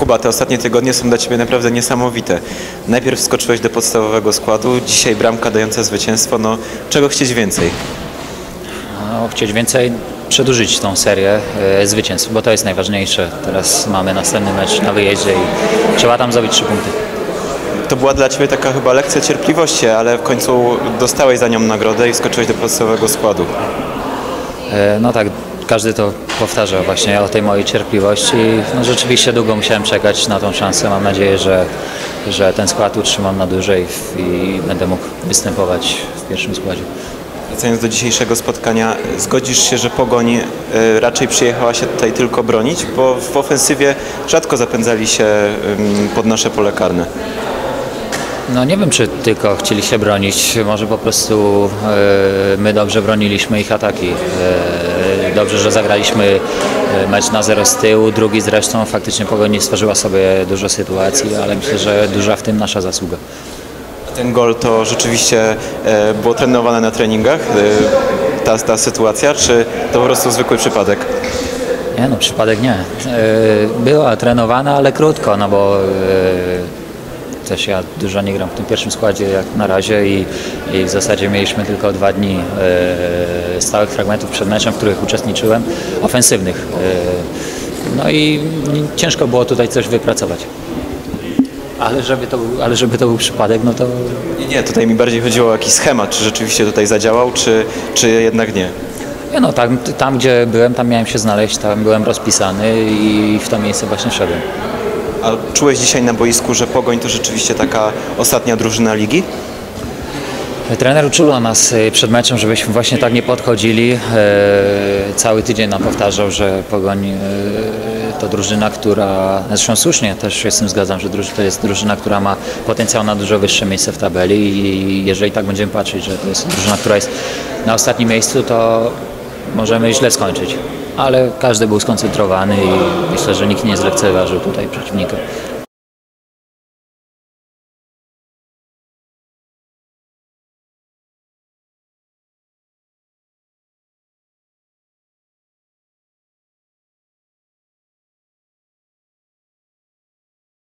Kuba, te ostatnie tygodnie są dla Ciebie naprawdę niesamowite. Najpierw wskoczyłeś do podstawowego składu, dzisiaj bramka dająca zwycięstwo. No, czego chcieć więcej? No, chcieć więcej, przedłużyć tą serię e, zwycięstw, bo to jest najważniejsze. Teraz mamy następny mecz na wyjeździe i trzeba tam zdobyć trzy punkty. To była dla Ciebie taka chyba lekcja cierpliwości, ale w końcu dostałeś za nią nagrodę i wskoczyłeś do podstawowego składu. E, No tak, każdy to powtarza właśnie o tej mojej cierpliwości. No, rzeczywiście długo musiałem czekać na tą szansę. Mam nadzieję, że, że ten skład utrzymam na dłużej i będę mógł występować w pierwszym składzie. Wracając do dzisiejszego spotkania, zgodzisz się, że Pogoń y, raczej przyjechała się tutaj tylko bronić, bo w ofensywie rzadko zapędzali się pod nasze pole karne. No nie wiem, czy tylko chcieli się bronić. Może po prostu e, my dobrze broniliśmy ich ataki. Dobrze, że zagraliśmy e, mecz na zero z tyłu, drugi zresztą faktycznie Pogoń nie stworzyła sobie dużo sytuacji, ale myślę, że duża w tym nasza zasługa. Ten gol to rzeczywiście e, było trenowane na treningach, e, ta, ta sytuacja, czy to po prostu zwykły przypadek? Nie no, przypadek nie. Była trenowana, ale krótko, no bo też ja dużo nie gram w tym pierwszym składzie jak na razie i, i w zasadzie mieliśmy tylko dwa dni stałych fragmentów przed meczem, w których uczestniczyłem, ofensywnych. E, No i ciężko było tutaj coś wypracować. Ale żeby to, był- ale żeby to był przypadek, no to Nie, nie, tutaj mi bardziej chodziło o jakiś schemat, czy rzeczywiście tutaj zadziałał, czy, czy jednak nie. nie no, tam, tam gdzie byłem, tam miałem się znaleźć, tam byłem rozpisany i w to miejsce właśnie szedłem. A czułeś dzisiaj na boisku, że Pogoń to rzeczywiście taka ostatnia drużyna ligi? Trener uczulo nas y, przed meczem, żebyśmy właśnie tak nie podchodzili. E, Cały tydzień nam powtarzał, że Pogoń e, to drużyna, która, zresztą słusznie też się z tym zgadzam, że to jest drużyna, która ma potencjał na dużo wyższe miejsce w tabeli i jeżeli tak będziemy patrzeć, że to jest drużyna, która jest na ostatnim miejscu, to możemy źle skończyć. Ale każdy był skoncentrowany i myślę, że nikt nie zlekceważył tutaj przeciwnika.